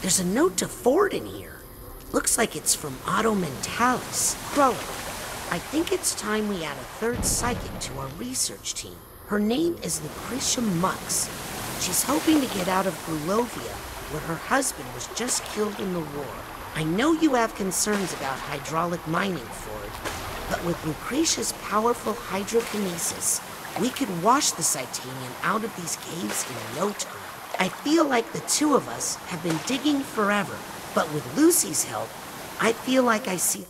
There's a note to Ford in here. Looks like it's from Otto Mentallis. Cruller. I think it's time we add a third psychic to our research team. Her name is Lucrecia Mux. She's hoping to get out of Grulovia, where her husband was just killed in the war. I know you have concerns about hydraulic mining, Ford, but with Lucrecia's powerful hydrokinesis, we could wash the Psitanium out of these caves in no time. I feel like the two of us have been digging forever, but with Lucy's help, I feel like I see